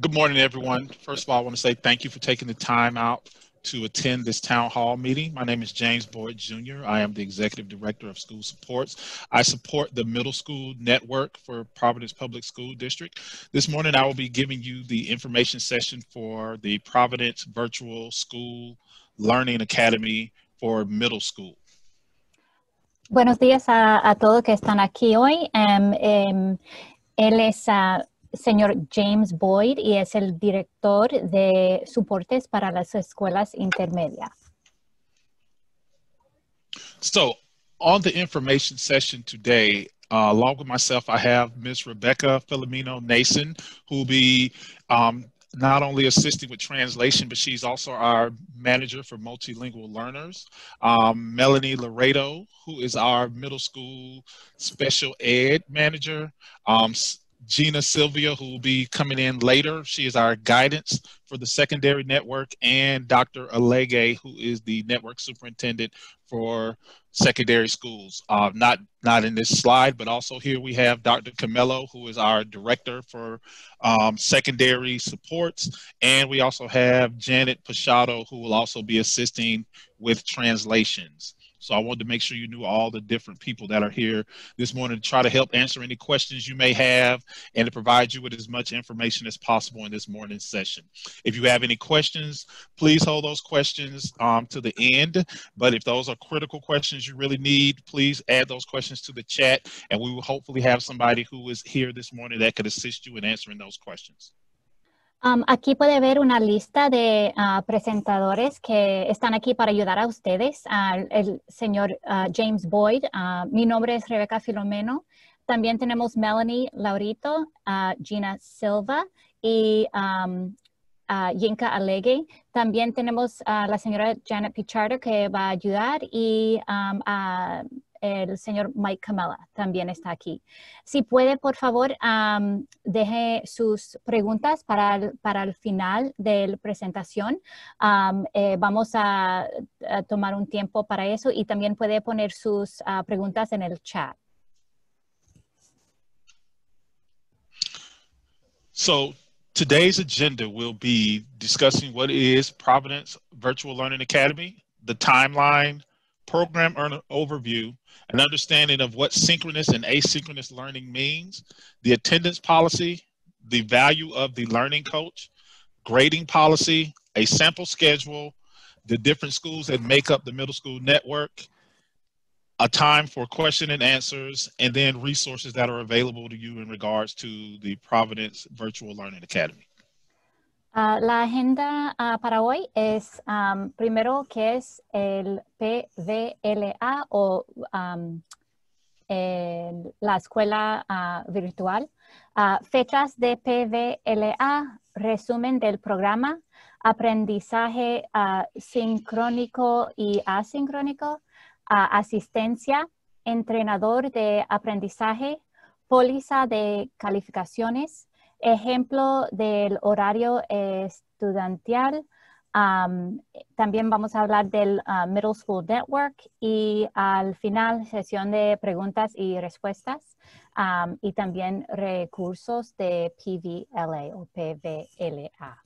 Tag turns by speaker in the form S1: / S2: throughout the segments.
S1: Good morning, everyone. First of all, I want to say thank you for taking the time out to attend this town hall meeting. My name is James Boyd Jr. I am the Executive Director of School Supports. I support the middle school network for Providence Public School District. This morning, I will be giving you the information session for the Providence Virtual School Learning Academy for middle school.
S2: Buenos días a, a todos que están aquí hoy. Um, um, él es uh, señor James Boyd y es el director de soportes para las escuelas intermedias.
S1: So, on the information session today, uh, along with myself, I have Ms. Rebecca Filomeno Nason, who will be um, not only assisting with translation, but she's also our manager for multilingual learners. Um, Melanie Laredo, who is our middle school special ed manager. Um, Gina Sylvia, who will be coming in later. She is our guidance for the secondary network, and Dr. Alege, who is the network superintendent for secondary schools. Uh, not not in this slide, but also here we have Dr. Camello, who is our director for um, secondary supports, and we also have Janet Pichardo, who will also be assisting with translations. So I wanted to make sure you knew all the different people that are here this morning to try to help answer any questions you may have and to provide you with as much information as possible in this morning's session. If you have any questions, please hold those questions um, to the end. But if those are critical questions you really need, please add those questions to the chat and we will hopefully have somebody who is here this morning that could assist you in answering those questions.
S2: Aquí puede ver una lista de uh, presentadores que están aquí para ayudar a ustedes. El señor uh, James Boyd, mi nombre es Rebeca Filomeno. También tenemos Melanie Laurito, Gina Silva y um, Yinka Alege. También tenemos a la señora Janet Pichardo que va a ayudar y um, a el señor Mike Camela también está aquí. Si puede, por favor, deje sus preguntas para el, para el final de la presentación. Eh, vamos a, tomar un tiempo para eso y también puede poner sus ah, preguntas en el chat.
S1: So today's agenda will be discussing what is Providence Virtual Learning Academy, the timeline, program overview, an understanding of what synchronous and asynchronous learning means, the attendance policy, the value of the learning coach, grading policy, a sample schedule, the different schools that make up the middle school network, a time for question and answers, and then resources that are available to you in regards to the Providence Virtual Learning Academy.
S2: Uh, la agenda uh, para hoy es um, primero que es el PVLA o la escuela uh, virtual. fechas de PVLA, resumen del programa, aprendizaje sincrónico y asincrónico, asistencia, entrenador de aprendizaje, póliza de calificaciones, ejemplo del horario estudiantil. también vamos a hablar del uh, Middle School Network y al final sesión de preguntas y respuestas y también recursos de PVLA o PVLA.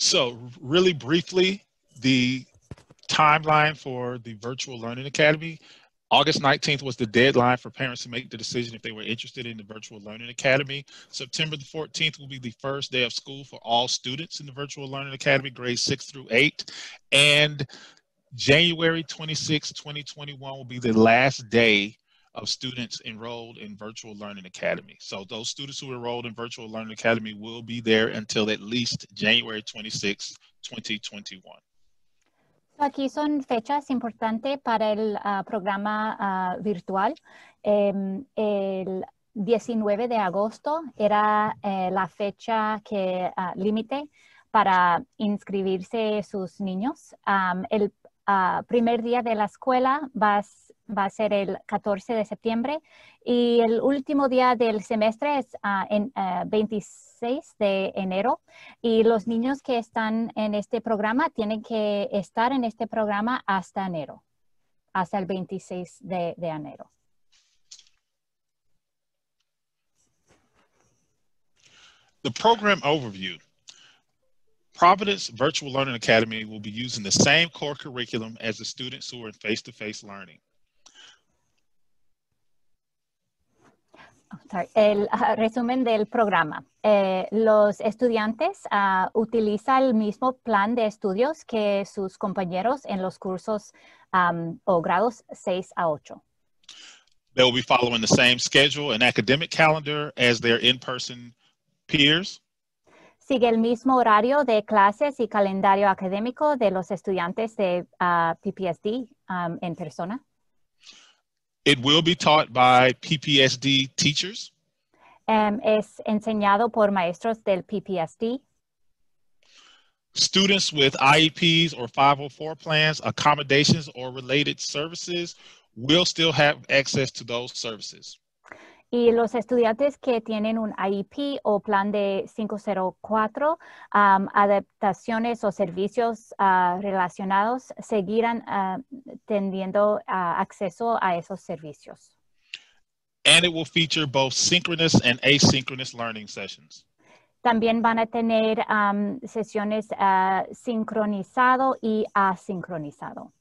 S1: So really briefly, the timeline for the Virtual Learning Academy. August 19th was the deadline for parents to make the decision if they were interested in the Virtual Learning Academy. September the 14th will be the first day of school for all students in the Virtual Learning Academy, grades 6 through 8. And January 26, 2021 will be the last day of students enrolled in Virtual Learning Academy. So those students who enrolled in Virtual Learning Academy will be there until at least January 26, 2021.
S2: Aquí son fechas importantes para el uh, programa uh, virtual. Um, el 19 de agosto era eh, la fecha que uh, límite para inscribirse sus niños. El primer día de la escuela va a va a ser el 14 de septiembre y el último día del semestre es uh, en 26 uh, de enero y los niños que están en este programa tienen que estar en este programa hasta enero. hasta el 26 de, de enero.
S1: The program overview. Providence Virtual Learning Academy will be using the same core curriculum as the students who are in face-to-face learning.
S2: Oh, sorry, el uh, resumen del programa. Eh, los estudiantes uh, utilizan el mismo plan de estudios que sus compañeros en los cursos um, o grados 6 a 8.
S1: They will be following the same schedule and academic calendar as their in-person peers.
S2: Sigue el mismo horario de clases y calendario académico de los estudiantes de uh, PPSD um, en persona.
S1: It will be taught by PPSD teachers.
S2: Um, es enseñado por maestros del PPSD.
S1: Students with IEPs or 504 plans, accommodations, or related services will still have access to those services.
S2: Y los estudiantes que tienen un IEP o plan de 504, um, adaptaciones o servicios uh, relacionados seguirán uh, teniendo uh, acceso a esos servicios.
S1: And it will feature both synchronous and asynchronous learning sessions.
S2: También van a tener um, sesiones sincronizado y asincronizado.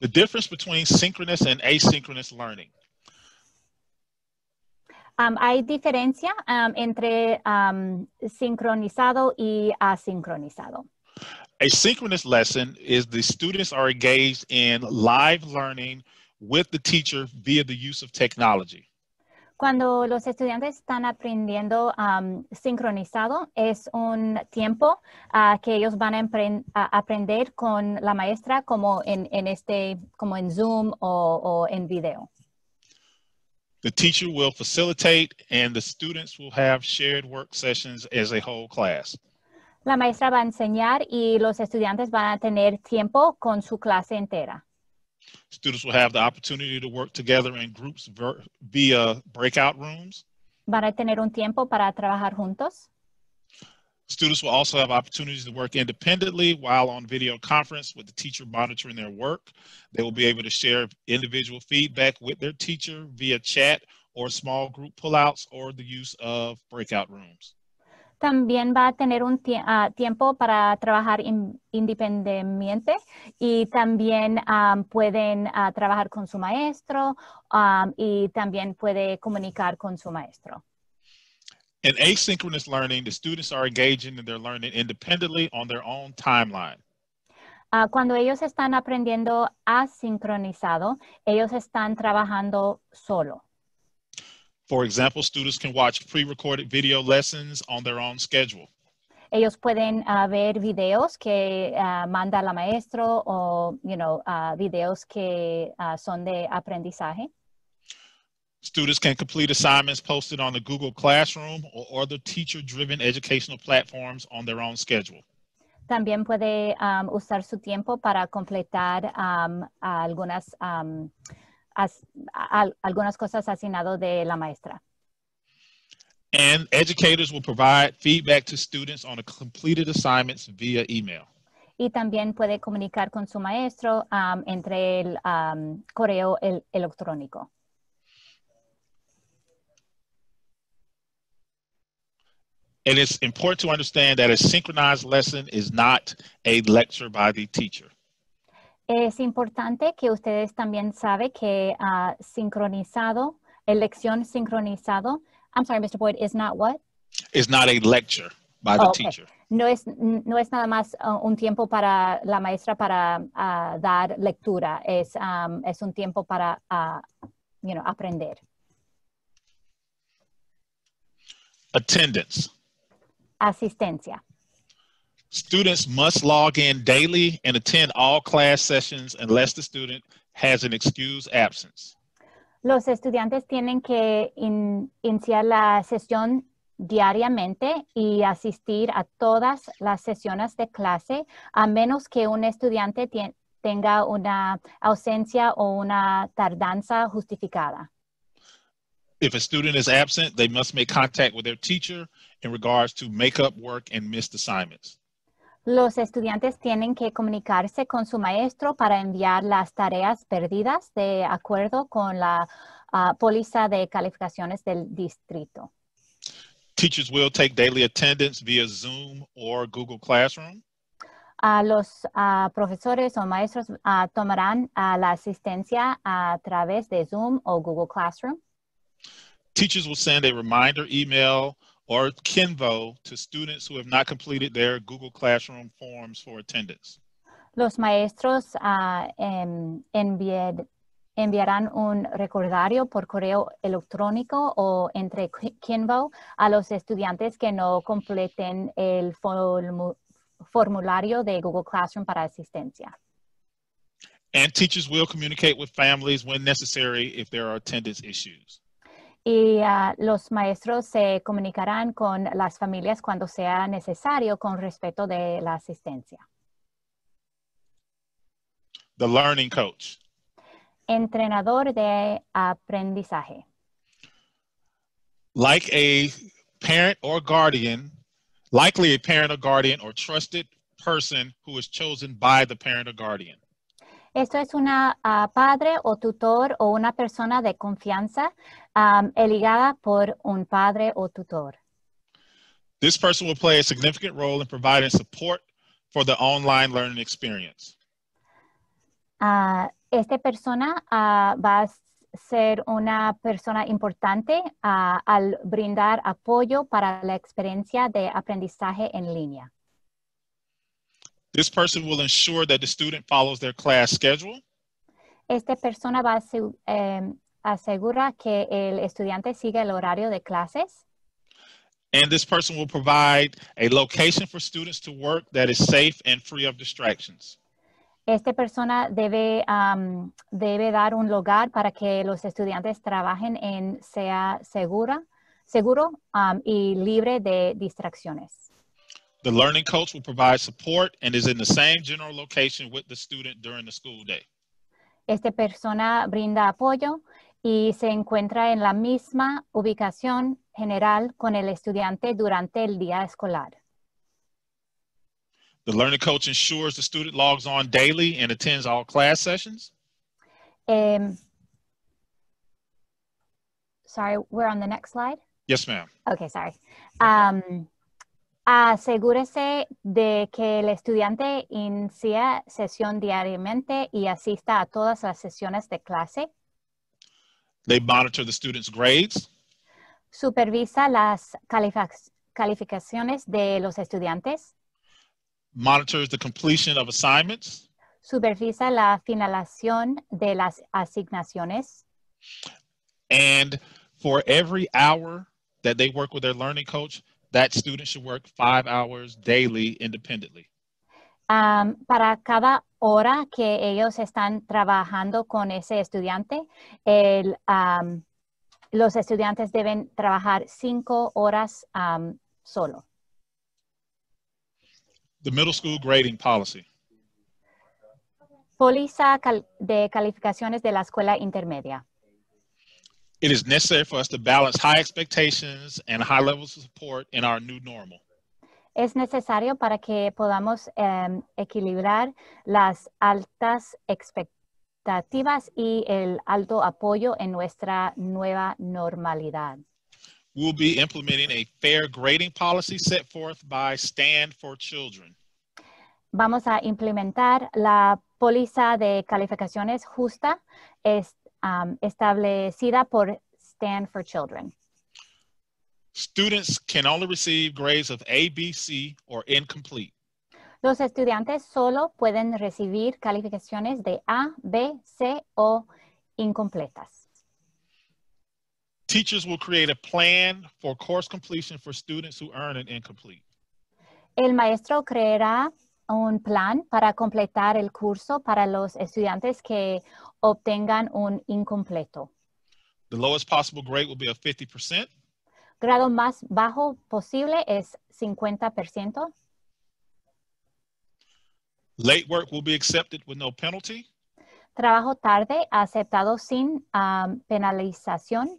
S1: The difference between synchronous and asynchronous learning.
S2: Um, hay diferencia um, entre um, sincronizado y asincronizado.
S1: A synchronous lesson is the students are engaged in live learning with the teacher via the use of technology.
S2: Cuando los estudiantes están aprendiendo um, sincronizado, es un tiempo uh, que ellos van a, aprender con la maestra como en, en este, como en Zoom o, o en video.
S1: The teacher will facilitate and the students will have shared work sessions as a whole class.
S2: La maestra va a enseñar y los estudiantes van a tener tiempo con su clase entera.
S1: Students will have the opportunity to work together in groups ver- via breakout rooms.
S2: Van a tener un tiempo para trabajar juntos.
S1: Students will also have opportunities to work independently while on video conference with the teacher monitoring their work. They will be able to share individual feedback with their teacher via chat or small group pullouts or the use of breakout rooms.
S2: También va a tener un tie- ah, tiempo para trabajar in- independiente y también am, pueden ah, trabajar con su maestro y también puede comunicar con su maestro.
S1: In asynchronous learning, the students are engaging in their learning independently on their own timeline.
S2: Ah, cuando ellos están aprendiendo asincronizado, ellos están trabajando solo.
S1: For example, students can watch pre-recorded video lessons on their own schedule.
S2: Ellos pueden ah, ver videos que ah, manda la maestro o, you know, ah, videos que son de aprendizaje.
S1: Students can complete assignments posted on the Google Classroom or other teacher-driven educational platforms on their own schedule.
S2: También puede um, usar su tiempo para completar um, algunas, um, as- a- algunas cosas asignado de la maestra.
S1: And educators will provide feedback to students on completed assignments via email.
S2: Y también puede comunicar con su maestro um, entre el um, correo el- electrónico.
S1: And it's important to understand that a synchronized lesson is not a lecture by the teacher.
S2: Es importante que ustedes también saben que ah, sincronizado, elección sincronizado, I'm sorry, Mr. Boyd, is not what?
S1: It's not a lecture by the
S2: Oh, okay.
S1: teacher.
S2: No es, no es nada más ah, un tiempo para la maestra para ah, dar lectura, es, um, es un tiempo para you know, aprender.
S1: Attendance.
S2: Asistencia.
S1: Students must log in daily and attend all class sessions unless the student has an excused absence.
S2: Los estudiantes tienen que in- iniciar la sesión diariamente y asistir a todas las sesiones de clase, a menos que un estudiante tenga una ausencia o una tardanza justificada.
S1: If a student is absent, they must make contact with their teacher in regards to makeup work and missed assignments.
S2: Los estudiantes tienen que comunicarse con su maestro para enviar las tareas perdidas de acuerdo con la ah, póliza de calificaciones del distrito.
S1: Teachers will take daily attendance via Zoom or Google Classroom.
S2: Los ah, profesores o maestros ah, tomarán ah, la asistencia a través de Zoom o Google Classroom.
S1: Teachers will send a reminder email or Kinvo to students who have not completed their Google Classroom forms for attendance.
S2: Los maestros ah, em, enviar- enviarán un recordario por correo electrónico o entre Kinvo a los estudiantes que no completen el formu- formulario de Google Classroom para asistencia.
S1: And teachers will communicate with families when necessary if there are attendance issues.
S2: Y ah, los maestros se comunicarán con las familias cuando sea necesario con respecto de la asistencia.
S1: The learning coach.
S2: Entrenador de aprendizaje.
S1: Like a parent or guardian, likely a parent or guardian or trusted person who is chosen by the parent or guardian.
S2: Esto es una ah, padre o tutor o una persona de confianza am, eligada por un padre o tutor.
S1: This person will play a significant role in providing support for the online learning experience.
S2: Ah, esta persona ah, va a ser una persona importante al brindar apoyo para la experiencia de aprendizaje en línea.
S1: This person will ensure that the student follows their class schedule.
S2: Esta persona va a asu- asegura que el estudiante siga el horario de clases.
S1: And this person will provide a location for students to work that is safe and free of distractions.
S2: Esta persona debe, am, debe dar un lugar para que los estudiantes trabajen en sea segura, seguro am, y libre de distracciones.
S1: The learning coach will provide support and is in the same general location with the student during the school day.
S2: Esta persona brinda apoyo y se encuentra en la misma ubicación general con el estudiante durante el día escolar.
S1: The learning coach ensures the student logs on daily and attends all class sessions.
S2: Em, sorry, we're on the next slide.
S1: Yes, ma'am.
S2: Okay, sorry. Am, asegúrese de que el estudiante inicie sesión diariamente y asista a todas las sesiones de clase.
S1: They monitor the student's grades.
S2: Supervisa las calificaciones de los estudiantes.
S1: monitors the completion of assignments,
S2: Supervisa la finalización de las asignaciones.
S1: and for every hour that they work with their learning coach, that student should work five hours daily independently.
S2: Am, para cada hora que ellos están trabajando con ese estudiante, el, am, los estudiantes deben trabajar cinco horas am, solo.
S1: The middle school grading policy.
S2: Póliza de calificaciones de la escuela intermedia.
S1: It is necessary for us to balance high expectations and high levels of support in our new normal.
S2: Es necesario para que podamos em, equilibrar las altas expectativas y el alto apoyo en nuestra nueva normalidad.
S1: We'll be implementing a fair grading policy set forth by Stand for Children.
S2: Vamos a implementar la póliza de calificaciones justa es- am, establecida por Stand for Children.
S1: Students can only receive grades of A, B, C, or incomplete.
S2: Los estudiantes solo pueden recibir calificaciones de A, B, C o incompletas.
S1: Teachers will create a plan for course completion for students who earn an incomplete.
S2: El maestro creará un plan para completar el curso para los estudiantes que obtengan un incompleto.
S1: The lowest possible grade will be a 50%.
S2: Grado más bajo posible es 50%.
S1: Late work will be accepted with no penalty.
S2: Trabajo tarde aceptado sin am, penalización.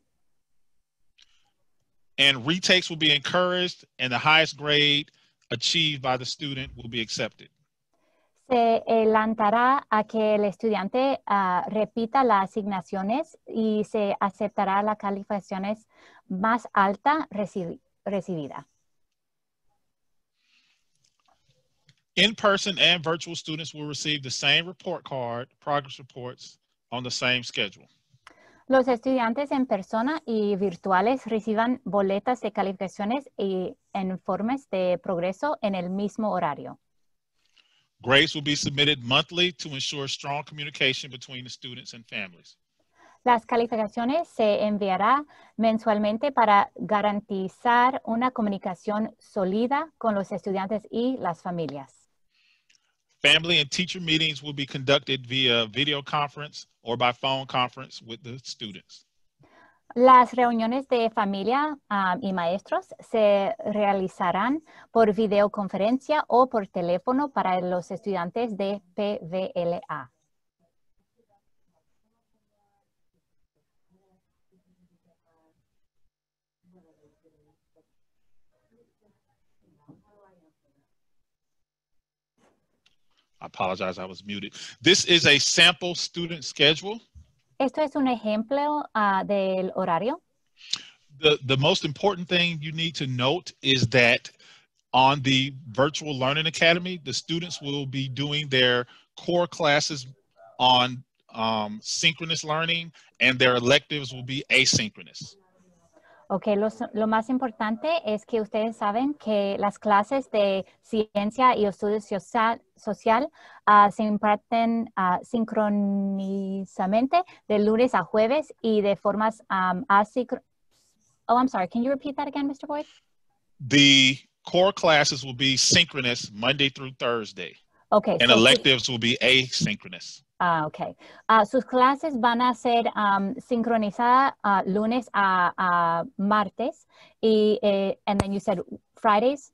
S1: And retakes will be encouraged, and the highest grade achieved by the student will be accepted.
S2: Se adelantará a que el estudiante ah, repita las asignaciones y se aceptará las calificaciones más alta recibi- recibida.
S1: In-person and virtual students will receive the same report card, progress reports on the same schedule.
S2: Los estudiantes en persona y virtuales reciban boletas de calificaciones y informes de progreso en el mismo horario.
S1: Grades will be submitted monthly to ensure strong communication between the students and families.
S2: Las calificaciones se enviará mensualmente para garantizar una comunicación sólida con los estudiantes y las familias.
S1: Family and teacher meetings will be conducted via video conference or by phone conference with the students.
S2: Las reuniones de familia ah, y maestros se realizarán por videoconferencia o por teléfono para los estudiantes de PVLA.
S1: I apologize, I was muted. This is a sample student schedule.
S2: Esto es un ejemplo ah, del horario.
S1: The, the most important thing you need to note is that on the Virtual Learning Academy, the students will be doing their core classes on um, synchronous learning and their electives will be asynchronous.
S2: Ok, lo, lo más importante es que ustedes saben que las clases de ciencia y estudio social, social ah, se imparten ah, sincronizamente de lunes a jueves y de formas um, asíncro- Oh, I'm sorry. Can you repeat that again, Mr. Boyd?
S1: The core classes will be synchronous Monday through Thursday
S2: Okay.
S1: and
S2: so
S1: electives will be asynchronous.
S2: Ah, ok. Ah, sus clases van a ser um, sincronizadas ah, lunes a, a martes y eh, and then you said Fridays.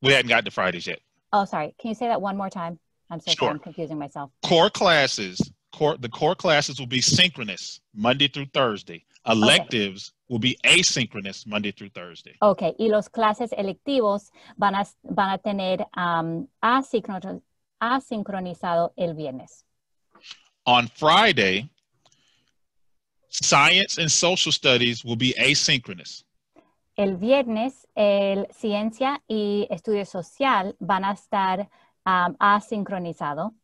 S1: We hadn't gotten to Fridays yet.
S2: Oh, sorry. Can you say that one more time? I'm so sorry.
S1: Sure.
S2: I'm confusing myself.
S1: core classes core the core classes will be synchronous monday through thursday electives will be asynchronous monday through thursday
S2: Ok, y los clases electivos van a, van a tener um, asincro- asincronizado el viernes.
S1: On friday science and social studies will be asynchronous
S2: El viernes, el ciencia y estudio social van a estar um, asincronizado.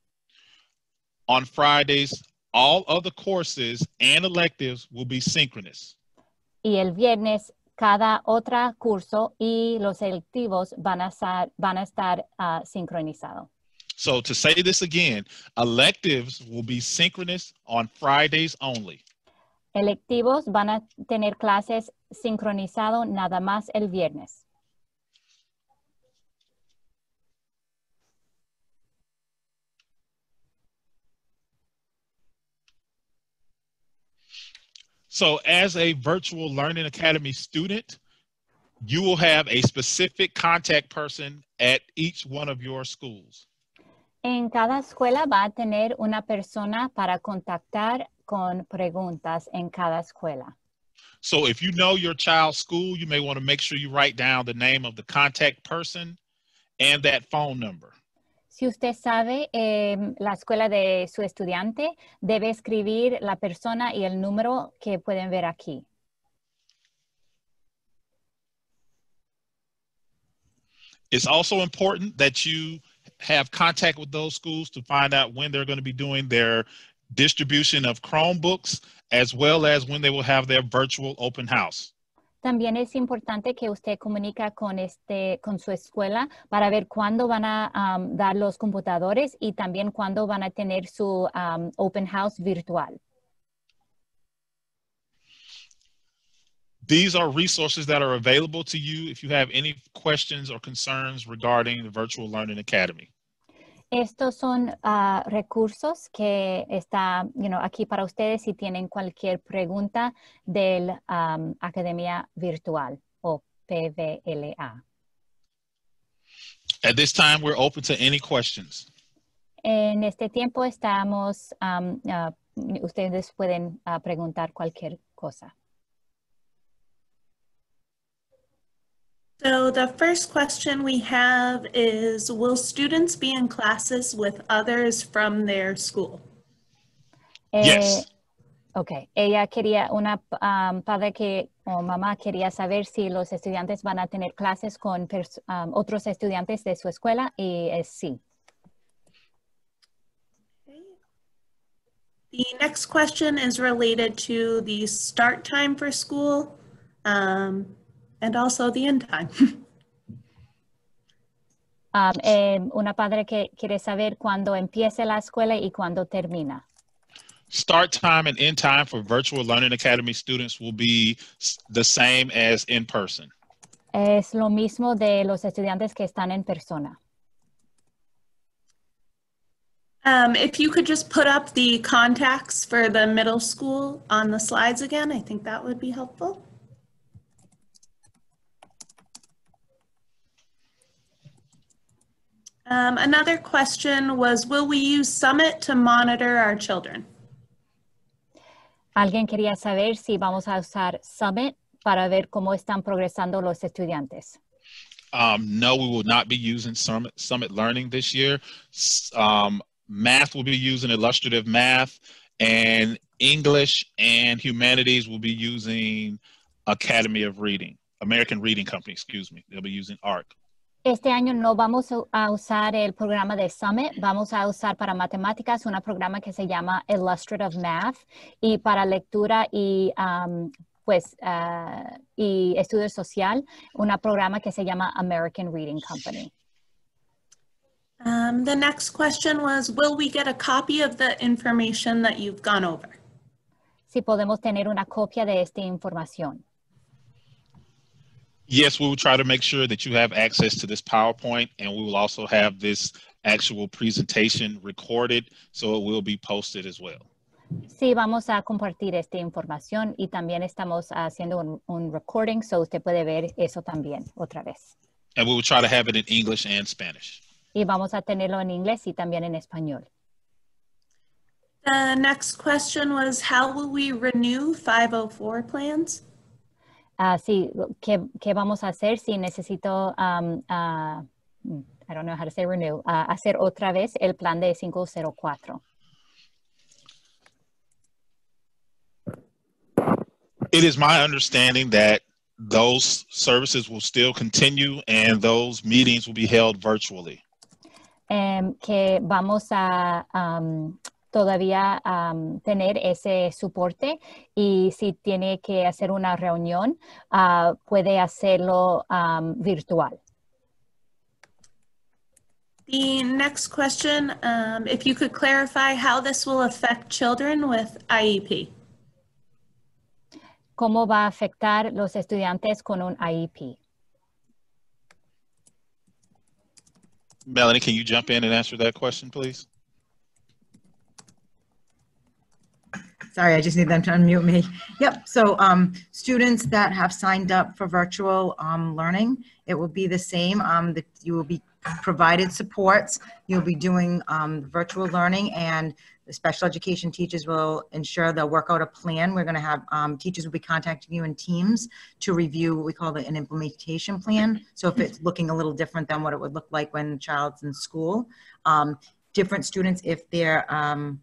S1: on fridays all other courses and electives will be synchronous
S2: Y el viernes, cada otro curso y los electivos van a estar, van a estar ah, sincronizados.
S1: So to say this again electives will be synchronous on fridays only
S2: Electivos van a tener clases sincronizado nada más el viernes.
S1: So, as a virtual learning academy student, you will have a specific contact person at each one of your schools.
S2: En cada escuela va a tener una persona para contactar con preguntas en cada escuela.
S1: So, if you know your child's school, you may want to make sure you write down the name of the contact person and that phone number.
S2: Si usted sabe em, la escuela de su estudiante, debe escribir la persona y el número que pueden ver aquí.
S1: It's also important that you have contact with those schools to find out when they're going to be doing their distribution of Chromebooks, as well as when they will have their virtual open house.
S2: También es importante que usted comunica con, este, con su escuela para ver cuándo van a am, dar los computadores y también cuándo van a tener su am, open house virtual.
S1: These are resources that are available to you if you have any questions or concerns regarding the Virtual Learning Academy.
S2: Estos son ah, recursos que está you know, aquí para ustedes si tienen cualquier pregunta del Academia Virtual o PVLA.
S1: At this time, we're open to any questions.
S2: En este tiempo estamos, am, ah, ustedes pueden ah, preguntar cualquier cosa.
S3: So the first question we have is, will students be in classes with others from their school?
S1: Yes.
S2: Ok, ella quería, una um, padre que, o mamá quería saber si los estudiantes van a tener clases con um, otros estudiantes de su escuela y es sí.
S3: The next question is related to the start time for school um, and also the end time.
S2: Um, eh, una padre que quiere saber cuándo empiece la escuela y cuándo termina.
S1: Start time and end time for Virtual Learning Academy students will be the same as in person.
S2: Es lo mismo de los estudiantes que están en persona.
S3: Um, if you could just put up the contacts for the middle school on the slides again, I think that would be helpful. Um, another question was, will we use Summit to monitor our children?
S2: Alguien quería saber si vamos a usar Summit para ver cómo están progresando los estudiantes.
S1: Um, no, we will not be using Summit, Summit Learning this year. Um, math will be using illustrative math, and English and humanities will be using Academy of Reading, American Reading Company, excuse me. They'll be using ARC.
S2: Este año no vamos a- usar el programa de Summit, vamos a usar para matemáticas un programa que se llama Illustrative Math y para lectura y um, pues ah, y estudio social un programa que se llama American Reading Company.
S3: Um, the next question was, will we get a copy of the information that you've gone over?
S2: Si podemos tener una copia de esta información.
S1: Yes, we will try to make sure that you have access to this PowerPoint, and we will also have this actual presentation recorded, so it will be posted as well.
S2: Sí, vamos a compartir esta información y también estamos haciendo un, un recording, so usted puede ver eso también otra vez.
S1: And we will try to have it in English and Spanish.
S2: Y vamos a tenerlo en inglés y también en español.
S3: The next question was, how will we renew 504 plans?
S2: Ah, sí, ¿qué, qué vamos a hacer si necesito, um, mm, I don't know how to say renew, ah, hacer otra vez el plan de 504?
S1: It is my understanding that those services will still continue and those meetings will be held virtually.
S2: Em, que vamos a um, todavía um, tener ese soporte y si tiene que hacer una reunión, ah, puede hacerlo um, virtual.
S3: The next question, um, if you could clarify how this will affect children with IEP.
S2: ¿Cómo va a afectar los estudiantes con un IEP?
S1: Melanie, can you jump in and answer that question, please?
S4: Sorry, I just need them to unmute me. Yep, so um, students that have signed up for virtual um, learning, it will be the same. um, you will be provided supports. You'll be doing um, virtual learning and the special education teachers will ensure they'll work out a plan. We're going to have, um, teachers will be contacting you in teams to review what we call the- an implementation plan. So if it's looking a little different than what it would look like when the child's in school. Um, Different students, if they're, um,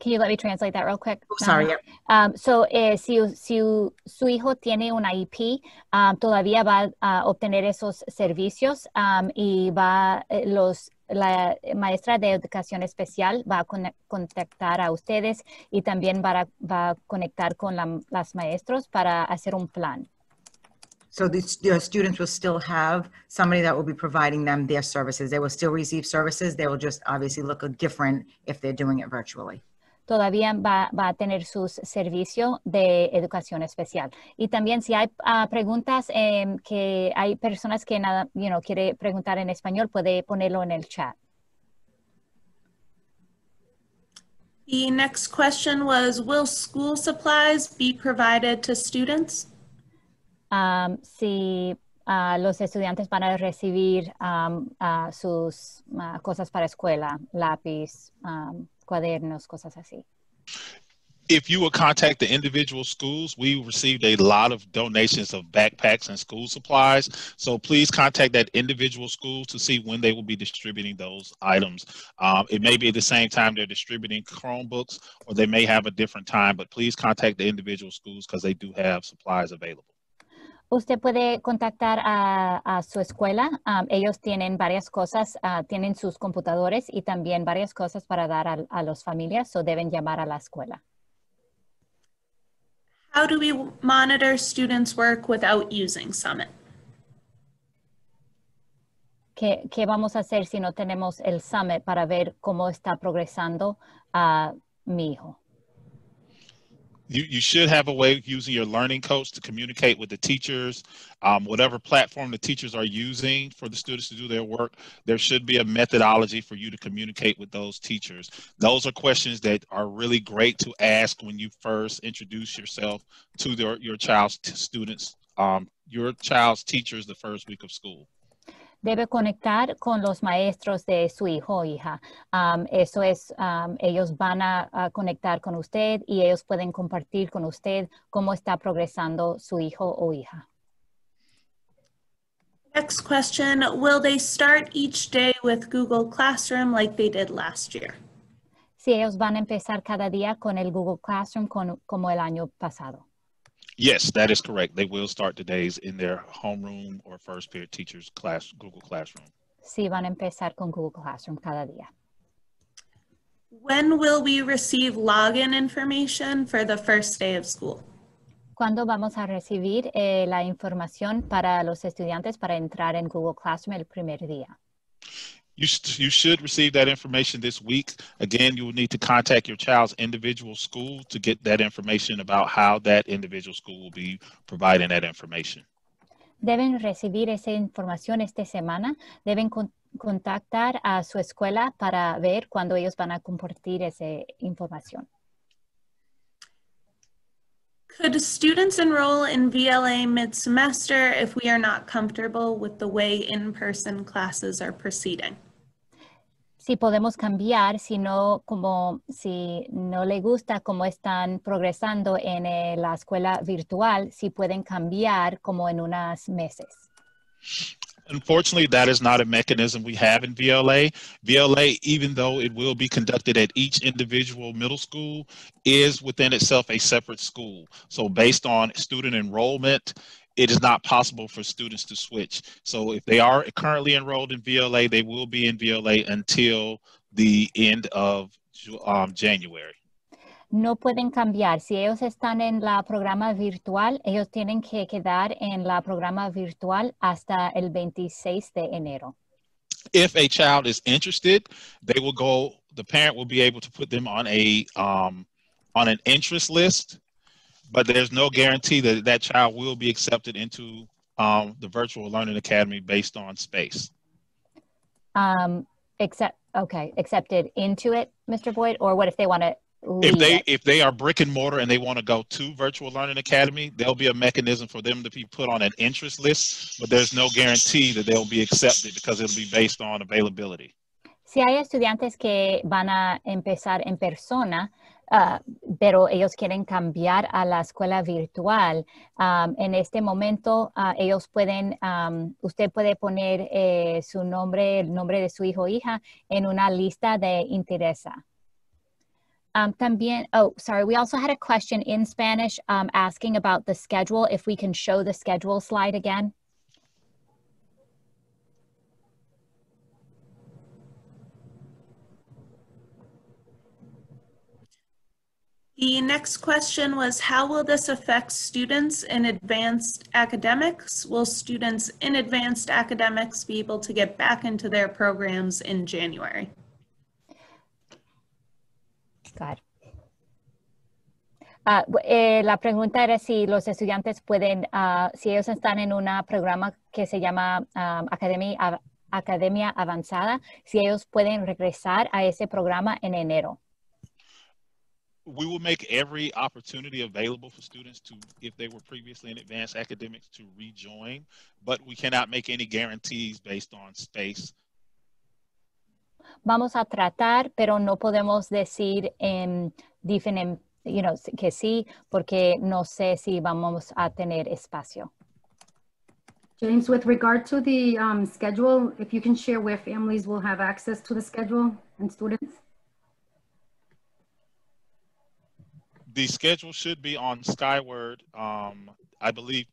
S2: Can you let me translate that real quick?
S4: oh, sorry,
S2: Nana?
S4: yep.
S2: Um, so, eh, si, si su hijo tiene un IEP, um, todavía va a obtener esos servicios um, y va eh, los la maestra de educación especial va a conec- contactar a ustedes y también va a, va a conectar con la- las maestros para hacer un plan.
S4: So the, the students will still have somebody that will be providing them their services. They will still receive services. They will just obviously look different if they're doing it virtually.
S2: Todavía va, va a tener sus servicios de educación especial. Y también si hay ah, preguntas em, que hay personas que nada, you know, quiere preguntar en español, puede ponerlo en el chat.
S3: The next question was, will school supplies be provided to students?
S2: Um, si ah, los estudiantes van a recibir um, ah, sus cosas para escuela, lápiz, um, cuadernos, cosas así.
S1: if you would contact the individual schools, we received a lot of donations of backpacks and school supplies. So please contact that individual school to see when they will be distributing those items. Um, it may be at the same time they're distributing Chromebooks, or they may have a different time, but please contact the individual schools because they do have supplies available.
S2: Usted puede contactar a, a su escuela. Um, ellos tienen varias cosas, uh, tienen sus computadores y también varias cosas para dar a, a las familias, o deben llamar a la escuela.
S3: How do we monitor students' work without using Summit?
S2: ¿Qué, ¿Qué, vamos a hacer si no tenemos el summit para ver cómo está progresando a mi hijo?
S1: You, you should have a way of using your learning coach to communicate with the teachers. Um, whatever platform the teachers are using for the students to do their work, there should be a methodology for you to communicate with those teachers. Those are questions that are really great to ask when you first introduce yourself to their, your child's students, um, your child's teachers the first week of school.
S2: Debe conectar con los maestros de su hijo o hija. Um, eso es, um, ellos van a, a, conectar con usted y ellos pueden compartir con usted cómo está progresando su hijo o hija.
S3: Next question, will they start each day with Google Classroom like they did last year?
S2: Si ellos van a empezar cada día con el Google Classroom con, como el año pasado.
S1: Yes, that is correct. They will start the days in their homeroom or first period teachers class, Google Classroom.
S2: Sí, van a empezar con Google Classroom cada día.
S3: When will we receive login information for the first day of school?
S2: ¿Cuándo vamos a recibir eh, la información para los estudiantes para entrar en Google Classroom el primer día?
S1: You, you should receive that information this week. Again, you will need to contact your child's individual school to get that information about how that individual school will be providing that information.
S2: Deben recibir esa información esta semana. Deben con contactar a su escuela para ver cuándo ellos van a compartir esa información.
S3: Could students enroll in VLA mid-semester if we are not comfortable with the way in-person classes are proceeding?
S2: Si podemos cambiar, si no, como, si no le gusta cómo están progresando en eh, la escuela virtual, si pueden cambiar como en unos meses.
S1: Unfortunately, that is not a mechanism we have in VLA. VLA, even though it will be conducted at each individual middle school, is within itself a separate school. So based on student enrollment, it is not possible for students to switch. So if they are currently enrolled in VLA, they will be in VLA until the end of um, January.
S2: No pueden cambiar. Si ellos están en la programa virtual, ellos tienen que quedar en la programa virtual hasta el 26 de enero.
S1: If a child is interested, they will go, the parent will be able to put them on a um, on an interest list but there's no guarantee that that child will be accepted into um, the virtual learning academy based on space.
S2: Um, accept okay, accepted into it, Mr. Boyd, or what if they want to?
S1: If they it? if they are brick and mortar and they want to go to virtual learning academy, there'll be a mechanism for them to be put on an interest list, but there's no guarantee that they'll be accepted because it'll be based on availability.
S2: Si hay estudiantes que van a empezar en persona, Uh, pero ellos quieren cambiar a la escuela virtual. Um, en este momento, uh, ellos pueden, um, usted puede poner eh, su nombre, el nombre de su hijo o hija en una lista de interés. Um, también, oh, sorry, we also had a question in Spanish asking about the schedule, if we can show the schedule slide again.
S3: The next question was, how will this affect students in advanced academics? Will students in advanced academics be able to get back into their programs in January?
S2: God. Uh, eh, la pregunta era si los estudiantes pueden, uh, si ellos están en un programa que se llama um, Academia, Academia Avanzada, si ellos pueden regresar a ese programa en enero.
S1: We will make every opportunity available for students to, if they were previously in advanced academics, to rejoin, but we cannot make any guarantees based on space.
S2: Vamos a tratar, pero no podemos decir en, you know, que sí, porque no sé si vamos a tener espacio.
S5: James, with regard to the um, schedule, if you can share where families will have access to the schedule and students?
S1: The schedule should be on Skyward. Um, I believe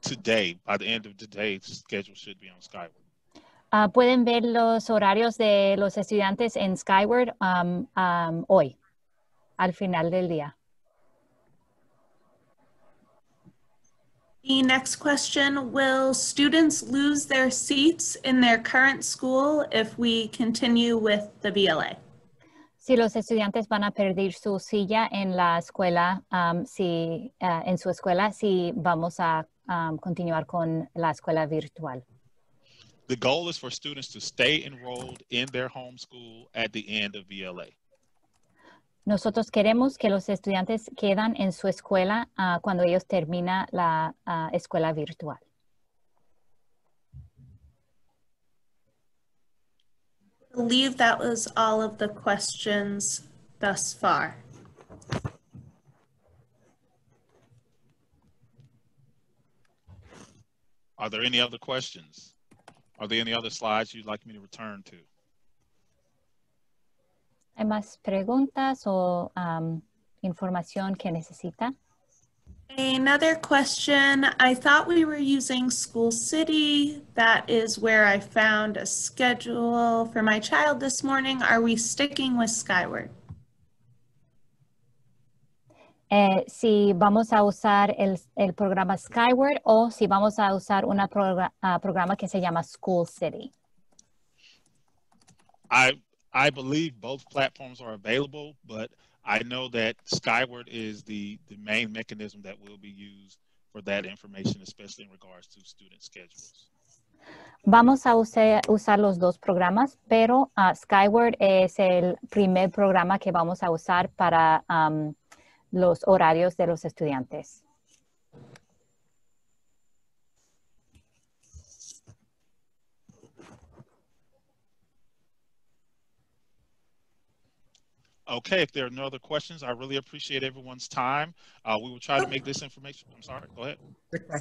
S1: today, by the end of today, the schedule should be on Skyward.
S2: Ah, pueden ver los horarios de los estudiantes en Skyward um, um, hoy, al final del día.
S3: The next question, will students lose their seats in their current school if we continue with the VLA?
S2: Si los estudiantes van a perder su silla en la escuela, um, si, ah, en su escuela, si vamos a um, continuar con la escuela virtual.
S1: The goal is for students to stay enrolled in their home school at the end of VLA.
S2: Nosotros queremos que los estudiantes quedan en su escuela ah, cuando ellos terminan la ah, escuela virtual.
S3: Believe that was all of the questions thus far.
S1: Are there any other questions? Are there any other slides you'd like me to return to?
S2: ¿Hay más preguntas o um, información que necesita?
S3: Another question, I thought we were using School City. That is where I found a schedule for my child this morning. Are we sticking with Skyward?
S2: Eh, si vamos a usar el, el programa Skyward o si vamos a usar un programa que se llama School City.
S1: I I believe both platforms are available, but I know that Skyward is the the main mechanism that will be used for that information, especially in regards to student schedules.
S2: Vamos a usar, los dos programas, pero uh, Skyward es el primer programa que vamos a usar para los horarios de los estudiantes.
S1: Okay, if there are no other questions, I really appreciate everyone's time. Uh, we will try to make this information. I'm sorry, go ahead.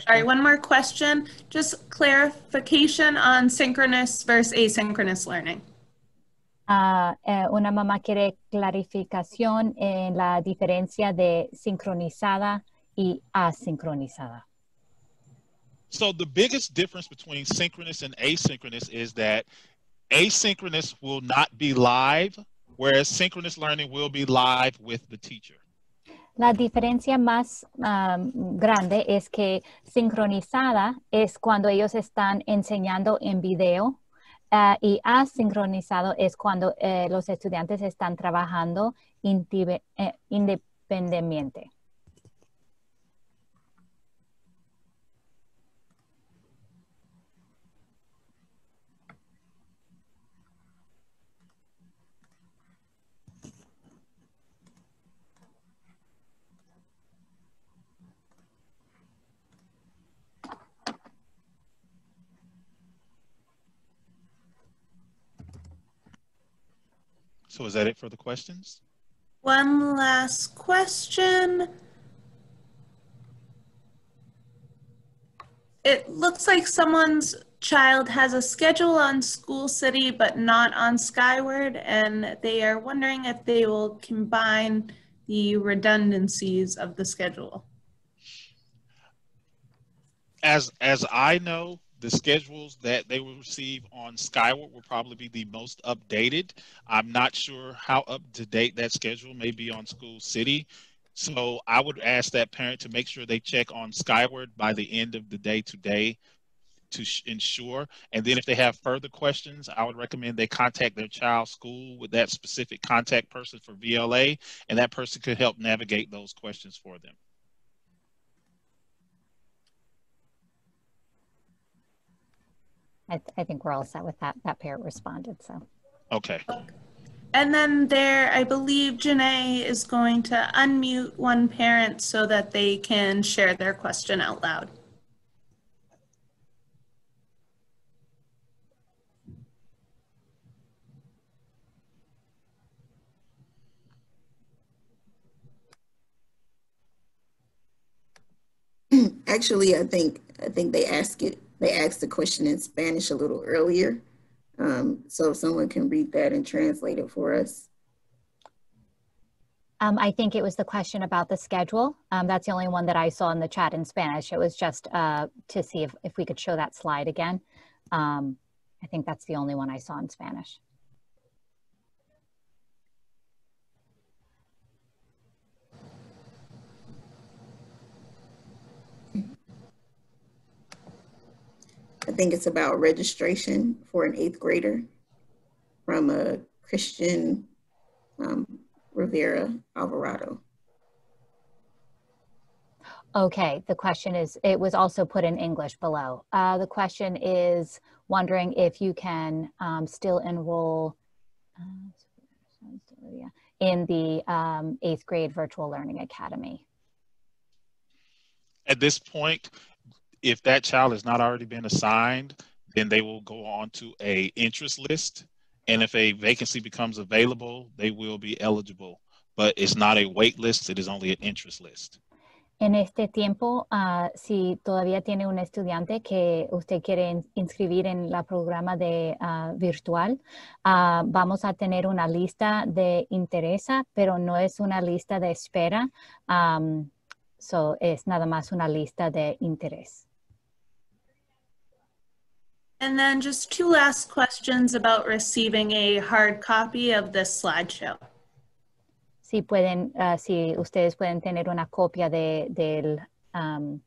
S3: Sorry, one more question. Just clarification on synchronous versus asynchronous learning.
S2: Uh, eh, una mamá quiere clarificación en la diferencia de sincronizada y asincronizada.
S1: So the biggest difference between synchronous and asynchronous is that asynchronous will not be live, whereas synchronous learning will be live with the teacher.
S2: La diferencia más um, grande es que sincronizada es cuando ellos están enseñando en video Uh, y asincronizado es cuando eh, los estudiantes están trabajando eh, independientemente.
S1: So is that it for the questions?
S3: One last question. It looks like someone's child has a schedule on School City but not on Skyward, and they are wondering if they will combine the redundancies of the schedule.
S1: As as I know, the schedules that they will receive on Skyward will probably be the most updated. I'm not sure how up to date that schedule may be on School City. So I would ask that parent to make sure they check on Skyward by the end of the day today to ensure. And then if they have further questions, I would recommend they contact their child's school with that specific contact person for VLA, and that person could help navigate those questions for them.
S2: I, th I think we're all set with that. That parent responded, so.
S1: Okay.
S3: And then there, I believe Janae is going to unmute one parent so that they can share their question out loud.
S6: Actually, I think I think they asked it they asked the question in Spanish a little earlier. Um, so if someone can read that and translate it for us.
S2: Um, I think it was the question about the schedule. Um, that's the only one that I saw in the chat in Spanish. It was just uh, to see if, if we could show that slide again. Um, I think that's the only one I saw in Spanish.
S6: Think it's about registration for an eighth grader from a Christian um, Rivera Alvarado.
S2: Okay, the question is, it was also put in English below. Uh, the question is wondering if you can um, still enroll uh, in the um, eighth grade virtual learning academy.
S1: At this point, if that child has not already been assigned, then they will go on to a interest list. And if a vacancy becomes available, they will be eligible. But it's not a wait list, it is only an interest list.
S2: En este tiempo, uh, si todavía tiene un estudiante que usted quiere inscribir en la programa de uh, virtual, uh, vamos a tener una lista de interesa, pero no es una lista de espera. Um, so es nada más una lista de interés.
S3: And then just two last questions about receiving a hard copy of this slideshow.
S2: Si pueden, uh, si ustedes pueden tener una copia de, del um,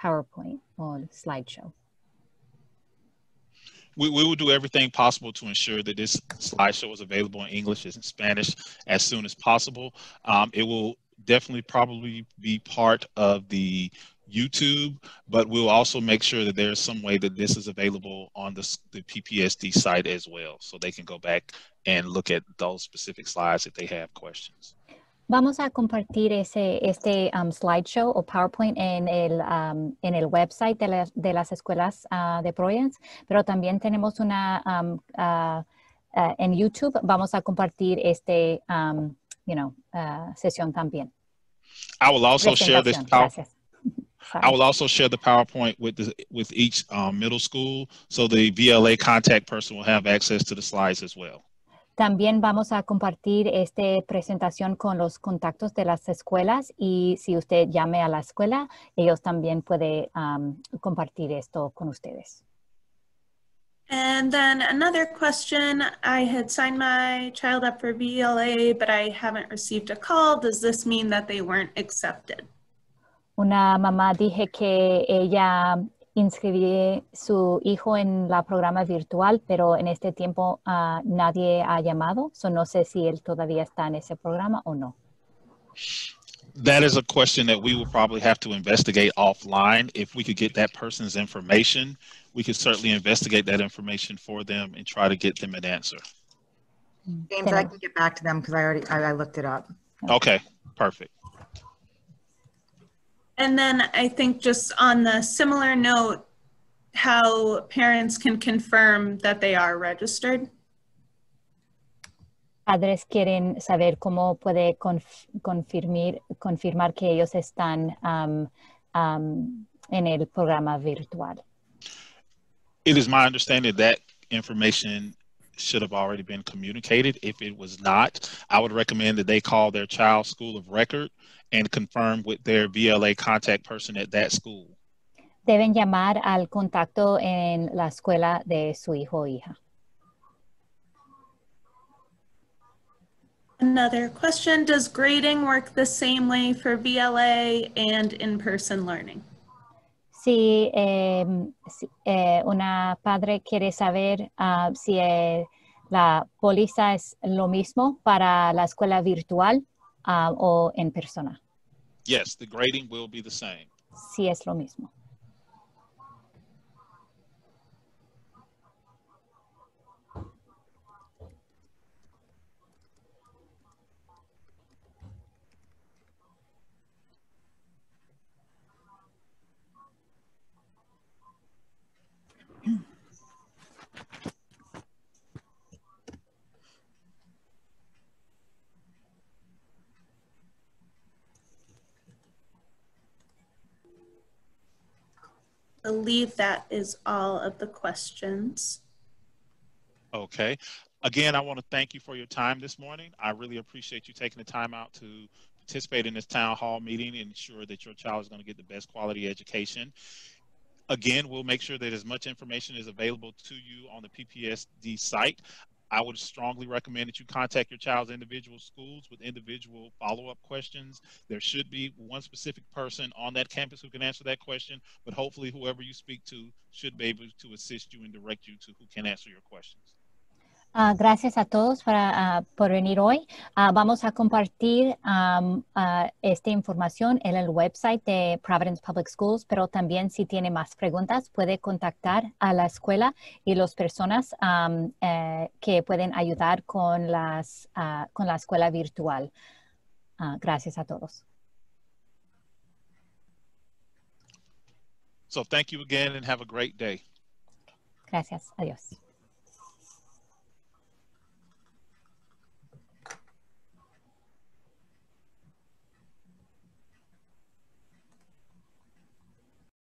S2: PowerPoint o slideshow.
S1: We, we will do everything possible to ensure that this slideshow is available in English and Spanish as soon as possible. Um, it will definitely probably be part of the YouTube, but we'll also make sure that there's some way that this is available on the, the PPSD site as well, so they can go back and look at those specific slides if they have questions.
S2: Vamos a compartir ese, este um, slideshow o PowerPoint en el, um, en el website de, la, de las escuelas uh, de Providence, pero también tenemos una um, uh, uh, en YouTube. Vamos a compartir este, you know, sesión también.
S1: I will also share this PowerPoint. I will also share the PowerPoint with the, with each um, middle school, so the VLA contact person will have access to the slides as well.
S2: También vamos a compartir esta presentación con los contactos de las escuelas y si usted llame a la escuela, ellos también pueden um, compartir esto con ustedes.
S3: And then another question, I had signed my child up for VLA, but I haven't received a call. Does this mean that they weren't accepted?
S2: Una mamá dije que ella inscribí su hijo en la programa virtual, pero en este tiempo uh, nadie ha llamado, so no sé si él todavía está en ese programa o no.
S1: That is a question that we will probably have to investigate offline. If we could get that person's information, we could certainly investigate that information for them and try to get them an answer.
S4: James, I can get back to them because I already I, I looked it up.
S1: Okay, perfect.
S3: And then I think just on the similar note, how parents can confirm that they are registered.
S2: Padres quieren saber cómo puede conf confirmar, confirmar que ellos están um, um, en el programa virtual.
S1: It is my understanding that information should have already been communicated. If it was not, I would recommend that they call their child's school of record and confirm with their VLA contact person at that school.
S2: Deben llamar al contacto en la escuela de su hijo o hija.
S3: Another question, does grading work the same way for VLA and in-person learning?
S2: Si, eh, si eh, una padre quiere saber uh, si eh, la póliza es lo mismo para la escuela virtual uh, o en persona.
S1: Yes, the grading will be the same.
S2: Sí es lo mismo.
S3: Believe that is all of the questions.
S1: Okay. Again, I want to thank you for your time this morning. I really appreciate you taking the time out to participate in this town hall meeting and ensure that your child is going to get the best quality education. Again, we'll make sure that as much information is available to you on the PPSD site. I would strongly recommend that you contact your child's individual schools with individual follow-up questions. There should be one specific person on that campus who can answer that question, but hopefully whoever you speak to should be able to assist you and direct you to who can answer your questions.
S2: Ah, gracias a todos para, ah, por venir hoy. Ah, vamos a compartir ah, esta información en el website de Providence Public Schools, pero también si tiene más preguntas puede contactar a la escuela y las personas am, eh, que pueden ayudar con, las, con la escuela virtual. Gracias a todos.
S1: So thank you again and have a great day.
S2: Gracias. Adiós.